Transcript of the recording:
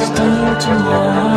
just need to love.